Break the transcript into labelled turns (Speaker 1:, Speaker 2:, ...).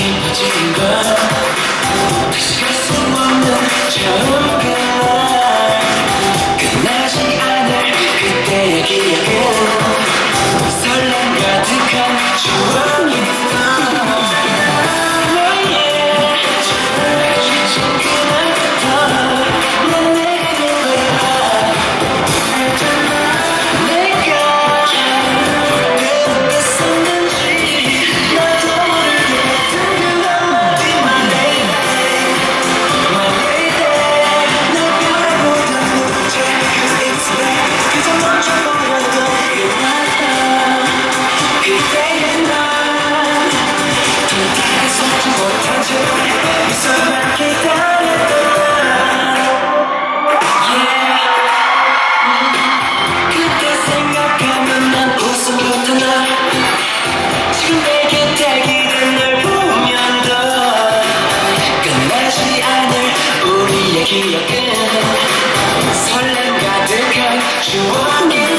Speaker 1: 깊어진 건 다시 갈수 없는 처음 기억에도 설렘 가득한 추억이